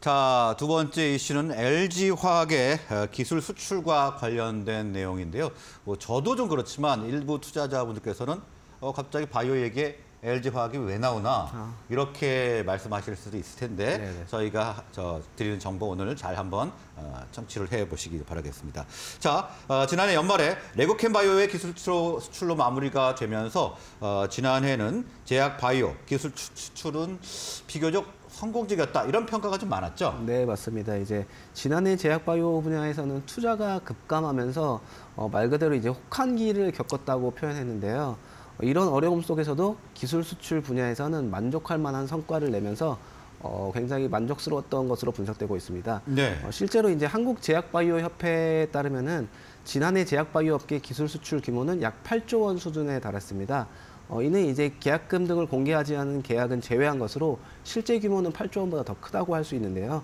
자, 두 번째 이슈는 LG화학의 어, 기술 수출과 관련된 내용인데요. 뭐 저도 좀 그렇지만 일부 투자자분들께서는 어, 갑자기 바이오 에게 LG화학이 왜 나오나 아. 이렇게 말씀하실 수도 있을 텐데 네네. 저희가 저 드리는 정보 오늘 잘 한번 어, 청취를 해보시기 바라겠습니다. 자, 어, 지난해 연말에 레고캠 바이오의 기술 수출로, 마무리가 되면서 어, 지난해는 제약 바이오 기술 추- 수출은 비교적 성공적이었다 이런 평가가 좀 많았죠. 네, 맞습니다. 이제 지난해 제약바이오 분야에서는 투자가 급감하면서 어, 말 그대로 이제 혹한기를 겪었다고 표현했는데요. 어, 이런 어려움 속에서도 기술 수출 분야에서는 만족할 만한 성과를 내면서 어, 굉장히 만족스러웠던 것으로 분석되고 있습니다. 네. 어, 실제로 이제 한국 제약바이오 협회에 따르면은 지난해 제약바이오 업계 기술 수출 규모는 약 8조 원 수준에 달했습니다. 어, 이는 이제 계약금 등을 공개하지 않은 계약은 제외한 것으로 실제 규모는 8조 원보다 더 크다고 할 수 있는데요.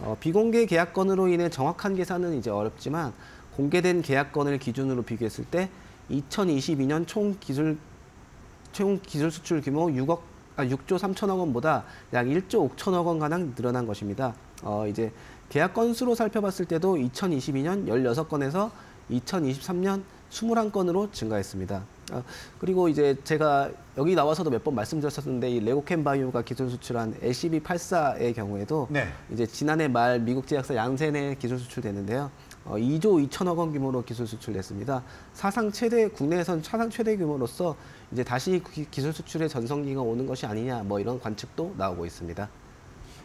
어, 비공개 계약 건으로 인해 정확한 계산은 이제 어렵지만 공개된 계약 건을 기준으로 비교했을 때 2022년 총 기술 총 기술 수출 규모 6억 아, 6조 3천억 원보다 약 1조 5천억 원 가량 늘어난 것입니다. 어, 이제 계약 건수로 살펴봤을 때도 2022년 16건에서 2023년 21건으로 증가했습니다. 어, 그리고 이제 제가 여기 나와서도 몇 번 말씀드렸었는데 이 레고캠 바이오가 기술 수출한 LCB84의 경우에도 네. 이제 지난해 말 미국 제약사 양센에 기술 수출됐는데요. 어, 2조 2천억 원 규모로 기술 수출됐습니다. 사상 최대 국내에선 사상 최대 규모로서 이제 다시 기- 기술 수출의 전성기가 오는 것이 아니냐 뭐 이런 관측도 나오고 있습니다.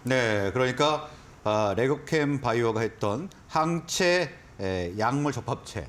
네, 그러니까 아, 레고캠 바이오가 했던 항체 에, 약물 접합체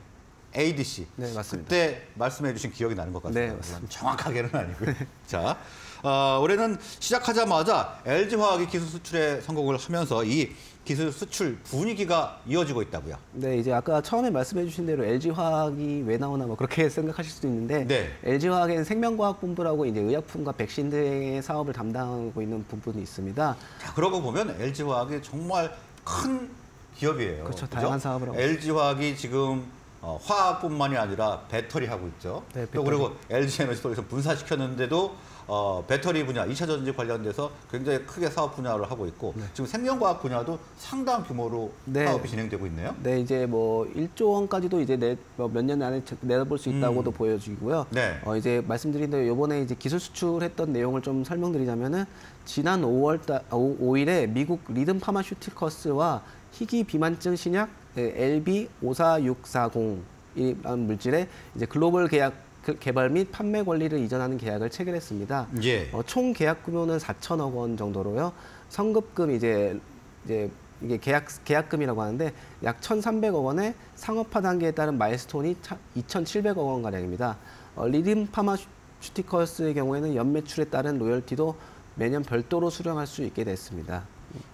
ADC. 네, 맞습니다. 그때 말씀해 주신 기억이 나는 것 같습니다. 네, 맞습니다. 정확하게는 아니고요. 자, 어, 올해는 시작하자마자 LG화학이 기술 수출에 성공을 하면서 이 기술 수출 분위기가 이어지고 있다고요. 네, 이제 아까 처음에 말씀해 주신 대로 LG화학이 왜 나오나 뭐 그렇게 생각하실 수도 있는데 네. LG화학엔 생명과학본부라고 이제 의약품과 백신 등의 사업을 담당하고 있는 부분이 있습니다. 자, 그러고 보면 LG화학이 정말 큰 기업이에요. 그렇죠. 다양한 사업을 하고 LG화학이 지금 어, 화학뿐만이 아니라 배터리 하고 있죠. 네, 또 배터리. 그리고 LG에너지도 여기서 분사시켰는데도 어, 배터리 분야, 2차 전지 관련돼서 굉장히 크게 사업 분야를 하고 있고 지금 생명과학 분야도 상당한 규모로 네. 사업이 진행되고 있네요. 네, 이제 뭐 1조 원까지도 이제 뭐몇년 안에 내다볼 수 있다고도 음. 보여지고요. 네. 어 이제 말씀드린 대로 이번에 이제 기술 수출했던 내용을 좀 설명드리자면은 지난 5월 달 5 일에 미국 리듬 파마슈티커스와 희귀 비만증 신약 LB 54640이라는 물질의 이제 글로벌 계약 그 개발 및 판매 권리를 이전하는 계약을 체결했습니다. 예. 어, 총 계약 규모는 4천억 원 정도로요. 성급금 이제 이제 이게 계약 계약금이라고 하는데 약 1,300억 원의 상업화 단계에 따른 마일스톤이 2,700억 원 가량입니다. 어, 리듬 파마슈티커스의 경우에는 연매출에 따른 로열티도 매년 별도로 수령할 수 있게 됐습니다.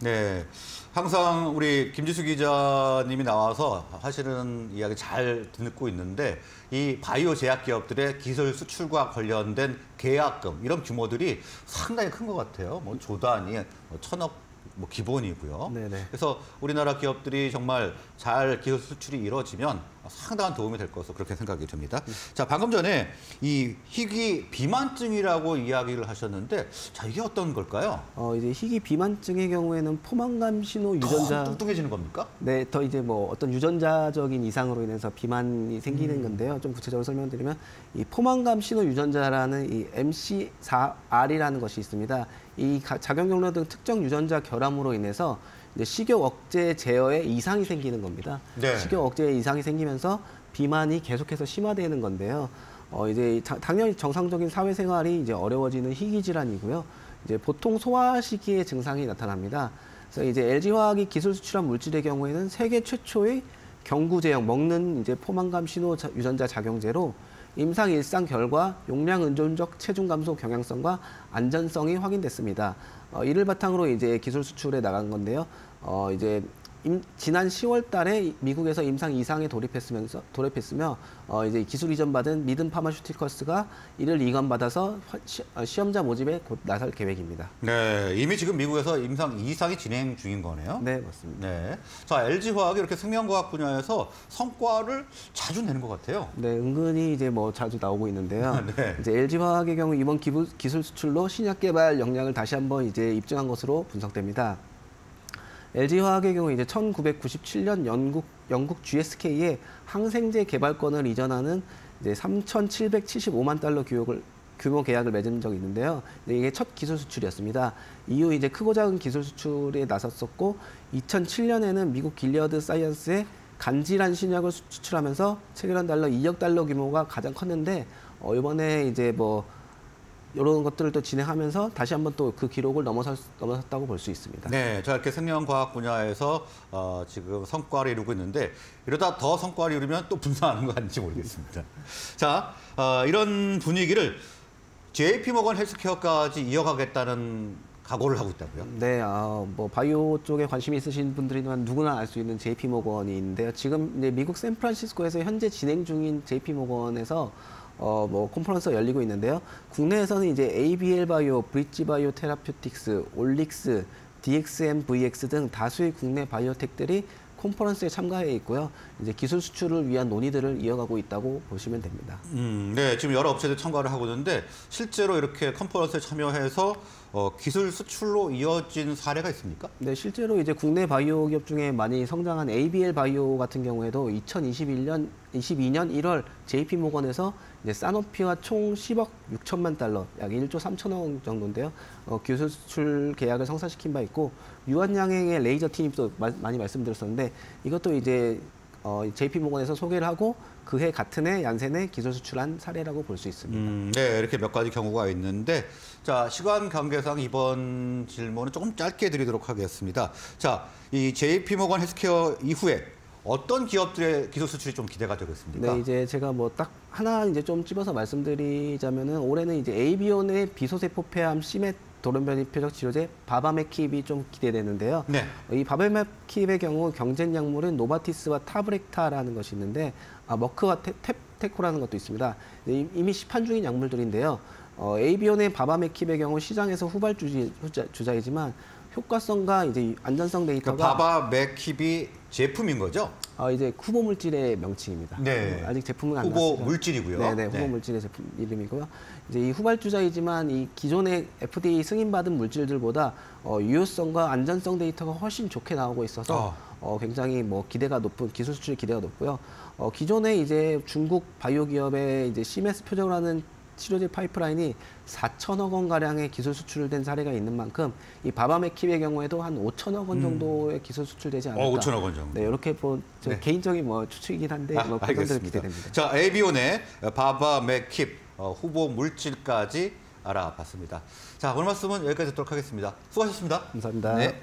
네. 항상 우리 김지수 기자님이 나와서 하시는 이야기 잘 듣고 있는데 이 바이오 제약 기업들의 기술 수출과 관련된 계약금 이런 규모들이 상당히 큰 것 같아요. 뭐 조단이 뭐 천억 뭐 기본이고요. 네네. 그래서 우리나라 기업들이 정말 잘 기술 수출이 이루어지면 상당한 도움이 될 것으로 그렇게 생각이 듭니다. 자, 방금 전에 이 희귀 비만증이라고 이야기를 하셨는데 자, 이게 어떤 걸까요? 어, 이제 희귀 비만증의 경우에는 포만감 신호 더 유전자 뚱뚱해지는 겁니까? 네, 더 이제 뭐 어떤 유전자적인 이상으로 인해서 비만이 생기는 건데요. 좀 구체적으로 설명드리면 이 포만감 신호 유전자라는 이 MC4R이라는 것이 있습니다. 이 가- 작용 경로 등 특정 유전자 결함으로 인해서 식욕 억제 제어에 이상이 생기는 겁니다. 네. 식욕 억제에 이상이 생기면서 비만이 계속해서 심화되는 건데요. 어 이제 자- 당연히 정상적인 사회생활이 이제 어려워지는 희귀 질환이고요. 이제 보통 소화 시기에 증상이 나타납니다. 그래서 이제 LG화학이 기술 수출한 물질의 경우에는 세계 최초의 경구제형 먹는 이제 포만감 신호 자- 유전자 작용제로 임상 일상 결과 용량 의존적 체중 감소 경향성과 안전성이 확인됐습니다. 어, 이를 바탕으로 이제 기술 수출에 나간 건데요. 어, 이제 임- 지난 10월 달에 미국에서 임상 2상에 돌입했으면서 돌입했으며 어, 이제 기술 이전 받은 미든 파마슈티커스가 이를 이관 받아서 화- 시, 어, 시험자 모집에 곧 나설 계획입니다. 네, 이미 지금 미국에서 임상 2상이 진행 중인 거네요. 네, 맞습니다. 네. 자, LG화학이 이렇게 생명과학 분야에서 성과를 자주 내는 것 같아요. 네, 은근히 이제 뭐 자주 나오고 있는데요. 네. 이제 LG화학의 경우 이번 기부, 기술 수출로 신약 개발 역량을 다시 한번 이제 입증한 것으로 분석됩니다. LG화학의 경우 이제 1997년 영국 영국 GSK에 항생제 개발권을 이전하는 이제 3,775만 달러 규격을 규모 계약을 맺은 적이 있는데요. 이게 첫 기술 수출이었습니다. 이후 이제 크고 작은 기술 수출에 나섰었고 2007년에는 미국 길리어드 사이언스에 간질환 신약을 수- 수출하면서 7억 달러, 2억 달러 규모가 가장 컸는데 어, 이번에 이제 뭐 이런 것들을 또 진행하면서 다시 한번 또 그 기록을 넘어섰, 넘어섰다고 볼 수 있습니다. 네, 자 이렇게 생명과학 분야에서 어, 지금 성과를 이루고 있는데 이러다 더 성과를 이루면 또 분산하는 거 아닌지 모르겠습니다. 자, 어, 이런 분위기를 JP모건 헬스케어까지 이어가겠다는 각오를 하고 있다고요? 네, 아, 뭐 바이오 쪽에 관심이 있으신 분들이면 누구나 알 수 있는 JP 모건이 있는데요. 지금 이제 미국 샌프란시스코에서 현재 진행 중인 JP 모건에서 어, 뭐 컨퍼런스가 열리고 있는데요. 국내에서는 이제 ABL 바이오, 브릿지 바이오 테라퓨틱스, 올릭스, DXM, VX 등 다수의 국내 바이오텍들이 컨퍼런스에 참가해 있고요. 이제 기술 수출을 위한 논의들을 이어가고 있다고 보시면 됩니다. 음, 네, 지금 여러 업체들이 참가를 하고 있는데 실제로 이렇게 컨퍼런스에 참여해서 어, 기술 수출로 이어진 사례가 있습니까? 네, 실제로 이제 국내 바이오 기업 중에 많이 성장한 ABL 바이오 같은 경우에도 2021년, 22년 1월 JP 모건에서 이제 사노피와 총 10억 6천만 달러, 약 1조 3천억 원 정도인데요. 어, 기술 수출 계약을 성사시킨 바 있고 유한양행의 레이저 마- 많이 말씀드렸었는데 이것도 이제 어, JP 모건에서 소개를 하고 그해 같은 해 얀센에 기술 수출한 사례라고 볼 수 있습니다. 음, 네, 이렇게 몇 가지 경우가 있는데, 자, 시간 관계상 이번 질문은 조금 짧게 드리도록 하겠습니다. 자, 이 JP모건 헬스케어 이후에 어떤 기업들의 기술 수출이 좀 기대가 되고 있습니까? 네, 이제 제가 뭐 딱 하나 이제 좀 집어서 말씀드리자면은 올해는 이제 에이비온의 비소세포 폐암 c-MET 돌연변이 표적 치료제 바바메킵이 좀 기대되는데요. 네. 이 바바메킵의 경우 경쟁 약물은 노바티스의 타브렉타라는 것이 있는데 아, 머크와 테, 테, 테코라는 것도 있습니다. 네, 이미 시판 중인 약물들인데요. 어, 에이비온의 바바메킵의 경우 시장에서 후발주자 주자이지만 효과성과 이제 안전성 데이터가 그러니까 바바 맥힙이 제품인 거죠? 어, 이제 후보 물질의 명칭입니다. 네. 어, 아직 제품은 안 후보 나왔어요. 물질이고요. 네, 네, 후보 네. 물질의 제품 이름이고요. 이제 이 후발주자이지만 이 기존의 FDA 승인받은 물질들보다 어, 유효성과 안전성 데이터가 훨씬 좋게 나오고 있어서 아. 어, 굉장히 뭐 기대가 높은 기술 수출 기대가 높고요. 어, 기존에 이제 중국 바이오 기업의 이제 CMS 표적을 하는 치료제 파이프라인이 4천억 원 가량의 기술 수출된 사례가 있는 만큼 이 바바메킵의 경우에도 한 5천억 원 정도의 기술 수출되지 않을까. 어, 5천억 원 정도. 네, 이렇게 뭐저 네. 개인적인 뭐 추측이긴 한데 아, 뭐 그런 들 알겠습니다. 기대됩니다. 자, 에이비온의 바바 맥힙 어, 후보 물질까지 알아봤습니다. 자, 오늘 말씀은 여기까지 듣도록 하겠습니다. 수고하셨습니다. 감사합니다. 네.